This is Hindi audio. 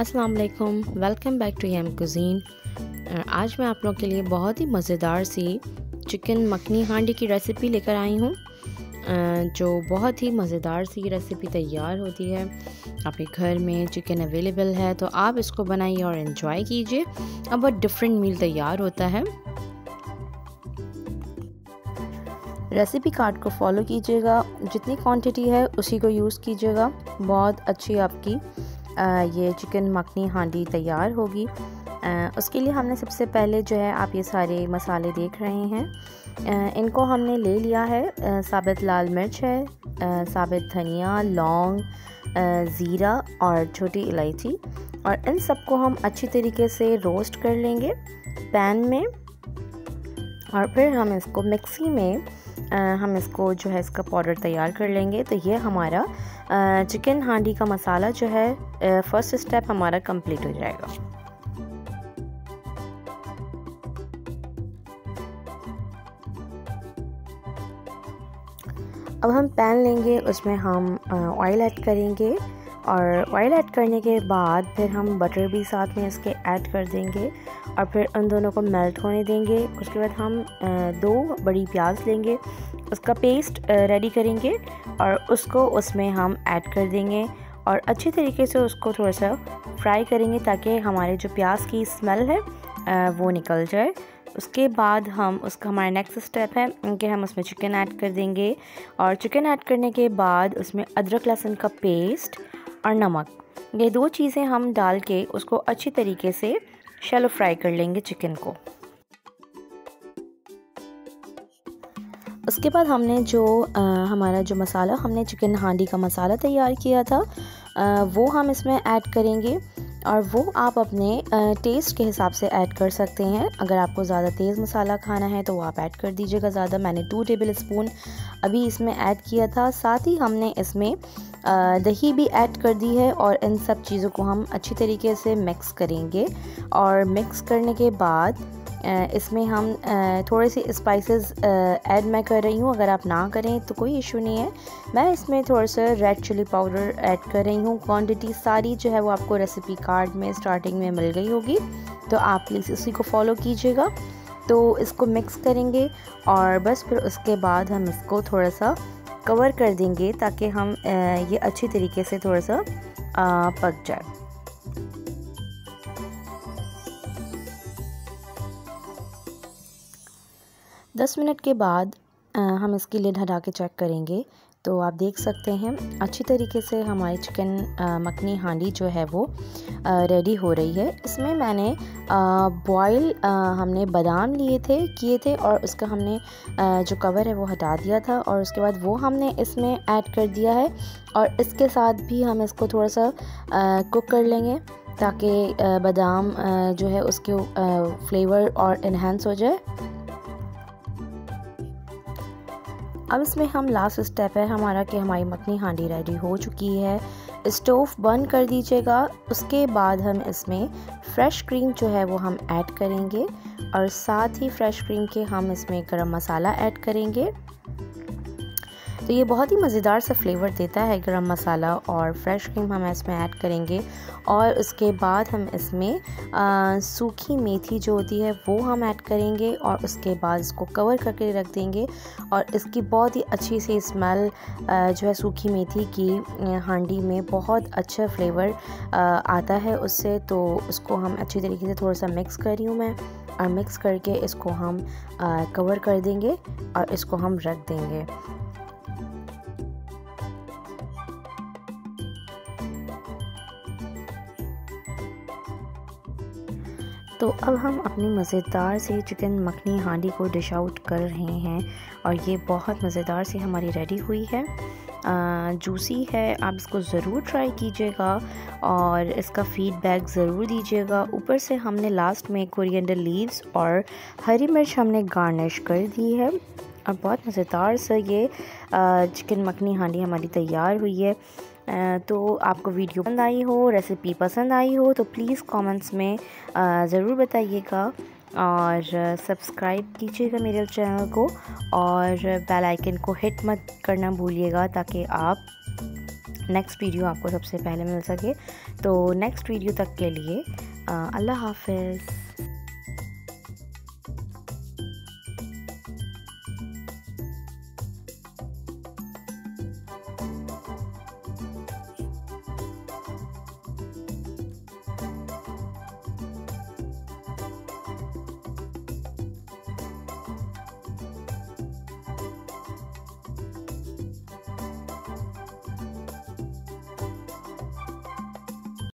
अस्सलाम वालेकुम बैक टू एम कुजीन। आज मैं आप लोगों के लिए बहुत ही मज़ेदार सी चिकन मखनी हांडी की रेसिपी लेकर आई हूँ। जो बहुत ही मज़ेदार सी रेसिपी तैयार होती है। आपके घर में चिकन अवेलेबल है तो आप इसको बनाइए और इन्जॉय कीजिए। अब बहुत डिफरेंट मील तैयार होता है। रेसिपी कार्ड को फॉलो कीजिएगा। जितनी क्वांटिटी है, उसी को यूज़ कीजिएगा। बहुत अच्छी आपकी ये चिकन मखनी हांडी तैयार होगी। उसके लिए हमने सबसे पहले जो है, आप ये सारे मसाले देख रहे हैं। इनको हमने ले लिया है। साबित लाल मिर्च है साबित धनिया, लौंग ज़ीरा और छोटी इलायची। और इन सबको हम अच्छी तरीके से रोस्ट कर लेंगे पैन में। और फिर हम इसको मिक्सी में हम इसको जो है इसका पाउडर तैयार कर लेंगे। तो ये हमारा चिकन हांडी का मसाला जो है फ़र्स्ट स्टेप हमारा कंप्लीट हो जाएगा। अब हम पैन लेंगे, उसमें हम ऑयल ऐड करेंगे और ऑयल ऐड करने के बाद फिर हम बटर भी साथ में इसके ऐड कर देंगे और फिर उन दोनों को मेल्ट होने देंगे। उसके बाद हम दो बड़ी प्याज लेंगे, उसका पेस्ट रेडी करेंगे और उसको उसमें हम ऐड कर देंगे और अच्छी तरीके से उसको थोड़ा सा फ्राई करेंगे ताकि हमारे जो प्याज की स्मेल है वो निकल जाए। उसके बाद हम उसका हमारा नेक्स्ट स्टेप है कि हम उसमें चिकन ऐड कर देंगे। और चिकन ऐड करने के बाद उसमें अदरक लहसुन का पेस्ट और नमक। ये दो चीज़ें हम डाल के उसको अच्छी तरीके से शैलो फ्राई कर लेंगे चिकन को। उसके बाद हमने जो आ, हमारा जो मसाला हमने चिकन हांडी का मसाला तैयार किया था आ, वो हम इसमें ऐड करेंगे। और वो आप अपने टेस्ट के हिसाब से ऐड कर सकते हैं। अगर आपको ज़्यादा तेज़ मसाला खाना है तो वो आप ऐड कर दीजिएगा ज़्यादा। मैंने टू टेबल स्पून अभी इसमें ऐड किया था। साथ ही हमने इसमें दही भी ऐड कर दी है और इन सब चीज़ों को हम अच्छी तरीके से मिक्स करेंगे। और मिक्स करने के बाद इसमें हम थोड़े से स्पाइसेस ऐड मैं कर रही हूँ। अगर आप ना करें तो कोई इशू नहीं है। मैं इसमें थोड़ा सा रेड चिली पाउडर ऐड कर रही हूँ। क्वांटिटी सारी जो है वो आपको रेसिपी कार्ड में स्टार्टिंग में मिल गई होगी। तो आप प्लीज़ इसी को फॉलो कीजिएगा। तो इसको मिक्स करेंगे और बस फिर उसके बाद हम इसको थोड़ा सा कवर कर देंगे ताकि हम ये अच्छी तरीके से थोड़ा सा पक जाए। दस मिनट के बाद हम इसकी लिड हटा के चेक करेंगे। तो आप देख सकते हैं अच्छी तरीके से हमारी चिकन मखनी हांडी जो है वो रेडी हो रही है। इसमें मैंने बॉयल हमने बादाम लिए थे किए थे और उसका हमने आ, जो कवर है वो हटा दिया था और उसके बाद वो हमने इसमें ऐड कर दिया है और इसके साथ भी हम इसको थोड़ा सा आ, कुक कर लेंगे ताकि बादाम जो है उसके फ्लेवर और इन्हेंस हो जाए। अब इसमें हम लास्ट स्टेप है, हमारा कि हमारी मखनी हांडी रेडी हो चुकी है। स्टोव बंद कर दीजिएगा, उसके बाद हम इसमें फ्रेश क्रीम जो है वो हम ऐड करेंगे और साथ ही फ्रेश क्रीम के हम इसमें गरम मसाला ऐड करेंगे। तो ये बहुत ही मज़ेदार सा फ्लेवर देता है गरम मसाला और फ्रेश क्रीम हम इसमें ऐड करेंगे। और उसके बाद हम इसमें आ, सूखी मेथी जो होती है वो हम ऐड करेंगे और उसके बाद इसको कवर करके रख देंगे। और इसकी बहुत ही अच्छी सी स्मेल जो है सूखी मेथी की हांडी में बहुत अच्छा फ्लेवर आता है उससे। तो उसको हम अच्छी तरीके से थोड़ा सा मिक्स कर रही हूँ मैं और मिक्स करके इसको हम आ, कवर कर देंगे और इसको हम रख देंगे। तो अब हम अपनी मज़ेदार सी चिकन मखनी हांडी को डिश आउट कर रहे हैं और ये बहुत मज़ेदार सी हमारी रेडी हुई है। जूसी है, आप इसको ज़रूर ट्राई कीजिएगा और इसका फीडबैक ज़रूर दीजिएगा। ऊपर से हमने लास्ट में कोरिएंडर लीव्स और हरी मिर्च हमने गार्निश कर दी है और बहुत मज़ेदार सा ये चिकन मखनी हांडी हमारी तैयार हुई है। तो आपको वीडियो पसंद आई हो रेसिपी पसंद आई हो तो प्लीज़ कमेंट्स में ज़रूर बताइएगा। और सब्सक्राइब कीजिएगा मेरे चैनल को और बेल आइकन को हिट मत करना भूलिएगा ताकि आप नेक्स्ट वीडियो आपको सबसे पहले मिल सके। तो नेक्स्ट वीडियो तक के लिए अल्लाह हाफिज़।